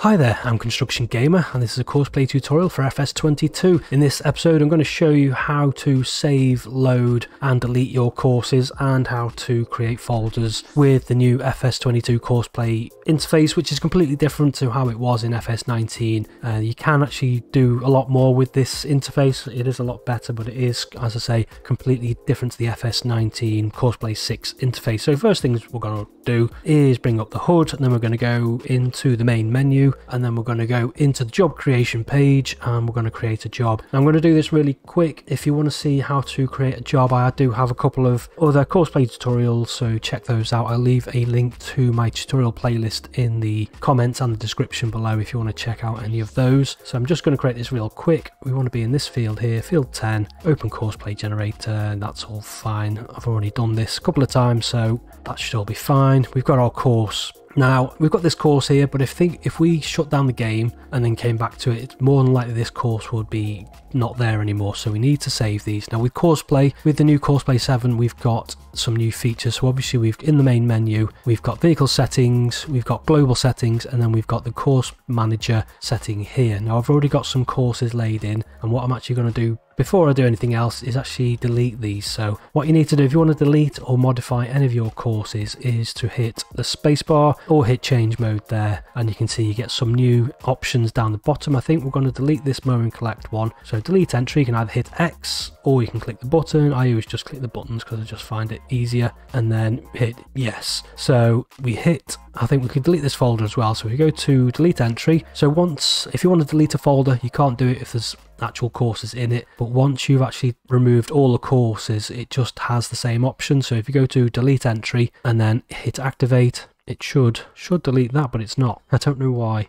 Hi there, I'm Construction Gamer and this is a courseplay tutorial for FS22. In this episode I'm going to show you how to save, load and delete your courses and how to create folders with the new FS22 courseplay interface which is completely different to how it was in FS19. Uh, you can actually do a lot more with this interface, it is a lot better but it is, as I say, completely different to the FS19 courseplay 6 interface. So first things we're going to do is bring up the HUD and then we're going to go into the main menu and then we're going to go into the job creation page and we're going to create a job. Now I'm going to do this really quick. If you want to see how to create a job, I do have a couple of other courseplay tutorials, so check those out. I'll leave a link to my tutorial playlist in the comments and the description below if you want to check out any of those. So I'm just going to create this real quick. We want to be in this field here, field 10, open courseplay generator, and that's all fine. I've already done this a couple of times, so that should all be fine. We've got our course now, we've got this course here, but if if we shut down the game and then came back to it, it's more than likely this course would be not there anymore. So we need to save these. Now with Courseplay, with the new Courseplay 7, we've got some new features. So obviously we've in the main menu, we've got vehicle settings, we've got global settings, and then we've got the course manager setting here. Now I've already got some courses laid in, and what I'm actually going to do before I do anything else is actually delete these. So what you need to do if you want to delete or modify any of your courses is to hit the spacebar or hit change mode there and you can see you get some new options down the bottom. I think we're going to delete this mow and collect one. So delete entry, you can either hit X or you can click the button. I always just click the buttons because I just find it easier and then hit yes. So we hit, I think we can delete this folder as well. So if we go to delete entry. So once, if you want to delete a folder, you can't do it if there's actual courses in it but once you've actually removed all the courses it just has the same option so if you go to delete entry and then hit activate it should should delete that but it's not i don't know why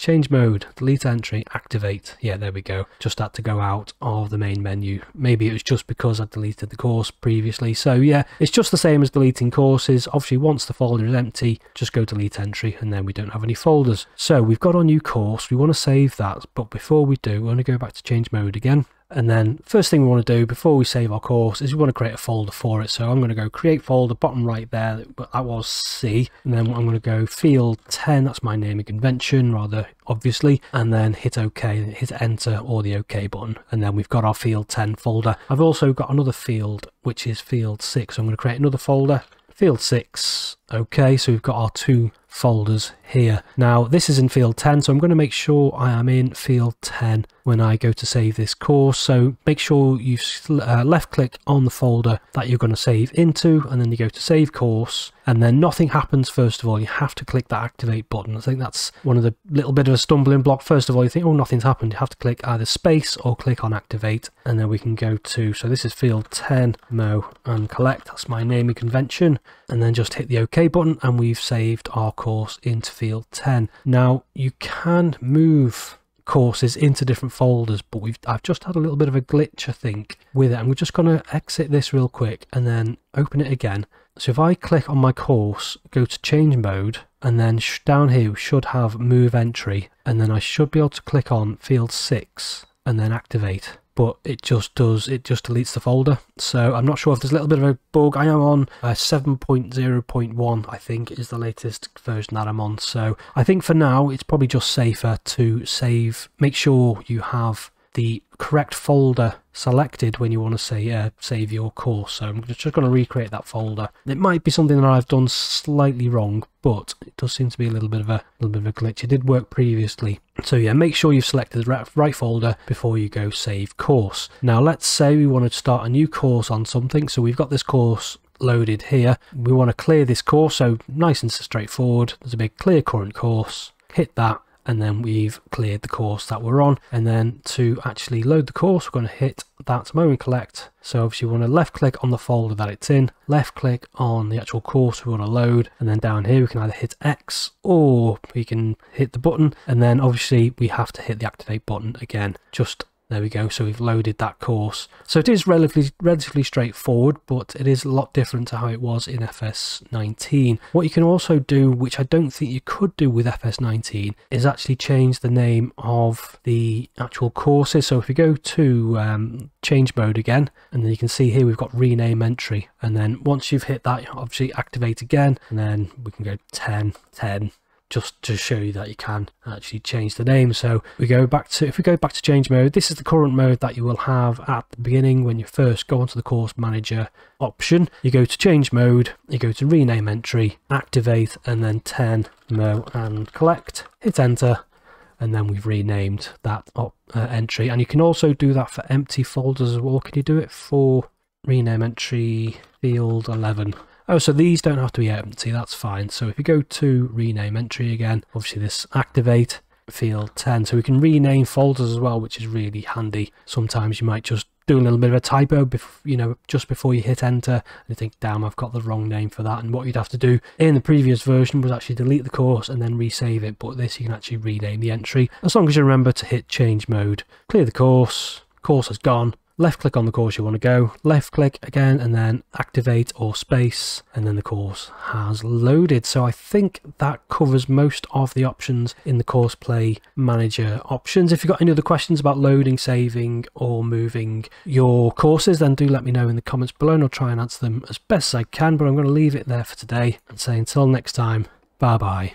Change mode, delete entry, activate. Yeah, there we go. Just had to go out of the main menu. Maybe it was just because I deleted the course previously. So yeah, it's just the same as deleting courses. Obviously, once the folder is empty, just go delete entry and then we don't have any folders. So we've got our new course. We want to save that. But before we do, we want to go back to change mode again. And then first thing we want to do before we save our course is we want to create a folder for it. So I'm going to go create folder, bottom right there, but that was C. And then I'm going to go field 10, that's my naming convention, rather obviously, and then hit OK, hit enter or the OK button. And then we've got our field 10 folder. I've also got another field, which is field 6. So I'm going to create another folder, field 6. Okay, so we've got our two folders here. Now this is in field 10 so I'm going to make sure I am in field 10 when I go to save this course. So make sure you uh, left click on the folder that you're going to save into and then you go to save course and then nothing happens first of all. You have to click that activate button. I think that's one of the little bit of a stumbling block. First of all you think oh nothing's happened. You have to click either space or click on activate and then we can go to so this is field 10 mo and collect. That's my naming convention. And then just hit the OK button and we've saved our course into field 10. Now you can move courses into different folders but we've I've just had a little bit of a glitch I think with it. And we're just going to exit this real quick and then open it again. So if I click on my course go to change mode and then down here we should have move entry and then I should be able to click on field 6 and then activate but it just does it just deletes the folder. So i'm not sure if there's a little bit of a bug. I am on uh, 7.0.1 i think is the latest version that i'm on. So i think for now it's probably just safer to save make sure you have the correct folder selected when you want to say uh, save your course. So I'm just going to recreate that folder. It might be something that I've done slightly wrong, but it does seem to be a little bit of a little bit of a glitch. It did work previously. So yeah, make sure you've selected the right folder before you go save course. Now let's say we want to start a new course on something. So we've got this course loaded here. We want to clear this course, so nice and straightforward. There's a big clear current course. Hit that and then we've cleared the course that we're on. And then to actually load the course we're going to hit that moment collect. So obviously we want to left click on the folder that it's in left click on the actual course we want to load and then down here we can either hit X or we can hit the button. And then obviously we have to hit the activate button again just there we go, so we've loaded that course. So it is relatively relatively straightforward, but it is a lot different to how it was in FS19. What you can also do, which I don't think you could do with FS19, is actually change the name of the actual courses. So if we go to um, change mode again, and then you can see here we've got rename entry. And then once you've hit that, obviously activate again, and then we can go 10, 10, just to show you that you can actually change the name. So we go back to, if we go back to change mode, this is the current mode that you will have at the beginning when you first go onto the course manager option. You go to change mode, you go to rename entry, activate, and then 10 mow and collect. Hit enter, and then we've renamed that uh, entry. And you can also do that for empty folders as well. Can you do it for rename entry field 11? Oh, so these don't have to be empty, that's fine. So if you go to rename entry again, obviously this activate field 10, so we can rename folders as well, which is really handy. Sometimes you might just do a little bit of a typo, you know, just before you hit enter, and you think, damn, I've got the wrong name for that. And what you'd have to do in the previous version was actually delete the course and then resave it. But this, you can actually rename the entry as long as you remember to hit change mode, clear the course, course has gone, left click on the course you want to go, left click again and then activate or space and then the course has loaded. So I think that covers most of the options in the course play manager options. If you've got any other questions about loading, saving or moving your courses then do let me know in the comments below and I'll try and answer them as best as I can but I'm going to leave it there for today and say until next time, bye bye.